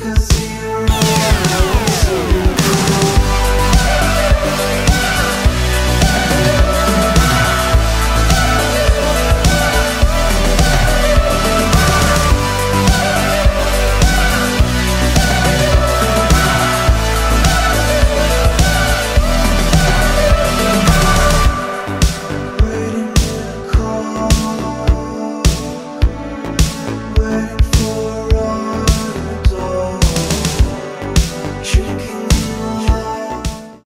Cause